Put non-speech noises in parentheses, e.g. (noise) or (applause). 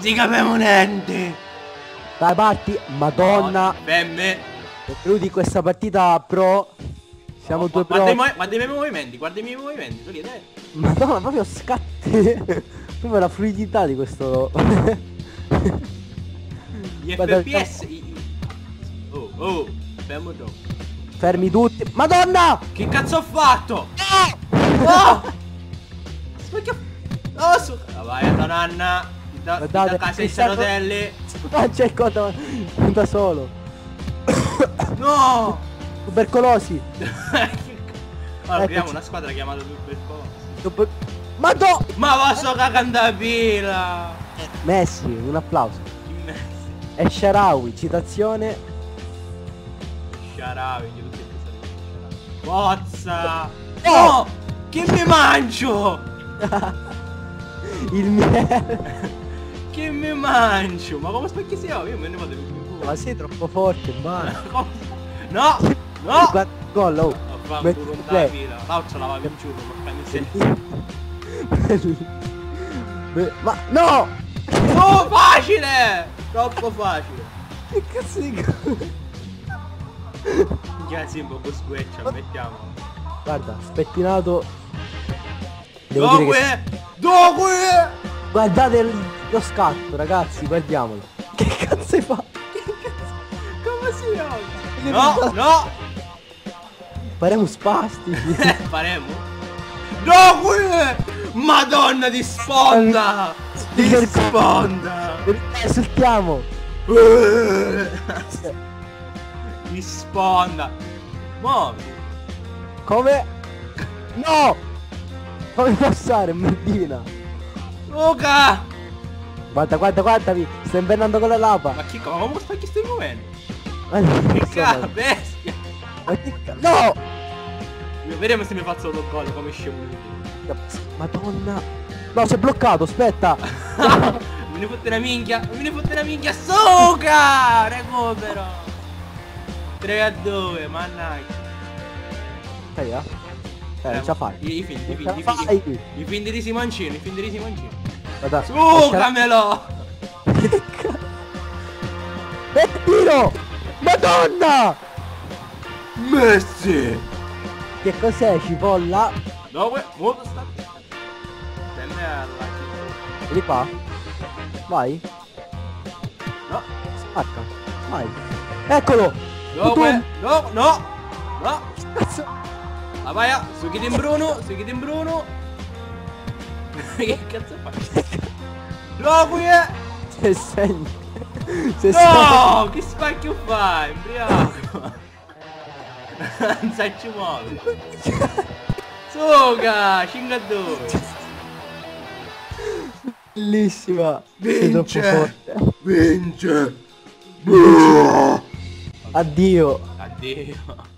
Ziga permanente. Dai parti, madonna. Femme. Benvenuti in questa partita pro. Siamo due pro. Guarda guarda i miei movimenti, guarda i miei movimenti. Tu li dai. Madonna, proprio scatti. (laughs) proprio la fluidità di questo. Gli Guarda- FPS. i- Oh, oh, fermo dopo. Fermi tutti. Madonna! Che cazzo ho fatto? Oh! Ma che... Oh, su... Ah, vai, a tua nanna. Da, Guardate, da casa in Cristiano- rotelle. Ah, c'è il coda da solo. No! Tubercolosi. (laughs) allora, Eccoci. una squadra chiamata Tubercolosi. Tuber... Ma posso cagando a pila! Messi, un applauso. Mezzo. E Sharawi, citazione. Sciaravi, che tutti i Pozza! Oh! No! Che mi mangio! (laughs) Il miele. (laughs) Che mi mangio! Ma come specchi siamo? Io me ne vado più Ma sei troppo forte, basta. (laughs) No! No! Guarda, gol, oh. Un culo in play. fila. Laucio l'aveva vinciuto, porca miseria. Ma no! Oh, facile! Troppo facile. Che cazzo di gol? Già sì, un po' squeccia, mettiamo. Guarda, spettinato. Devo che... Dove? Dove? Guardate il- lo scatto, ragazzi, guardiamolo. Che cazzo hai fatto? Come si chiama? No, no! Faremo spastici. (laughs) Faremo? Dove? Madonna di sponda! Di sponda! Esultiamo. Di sponda! Muovi! Come? No! Fammi passare, Medina. Luca! Guarda, guarda, guardami. Sto invernando con la lava. Ma che cosa? Ma spacchi stai muovendo? Guarda, Che cazzo, bestia! Ma che ca- No! Vediamo se mi faccio lo gol come scemo. Madonna. No, si è bloccato, aspetta. (laughs) me ne fotte una minchia! Me ne fotte una minchia! Suca! Recupero! 3 a 2, mannaggia! Stai, eh? Eh, non ce la fai. I, finti, i finti, i finti di Simoncino, i finti di Simoncino. Guarda. Sucamelo! Che (laughs) ca- E tiro! Madonna! Messi! Che cos'è, cipolla? Dove? Molto sta... Sei merda. Vieni qua. Vai. No, Spacca. Vai. Eccolo! dove? No, no! No! Cazzo. La vai a... Sughi di Bruno, sughi di Bruno. (laughs) che cazzo fai? Dove? Se segni. Se No! Che spacchio fai? Imbriaco! (laughs) non sai ci muovi! Suga! 5 a 2! Bellissima. Sei troppo Vince! Vince! Addio. Addio!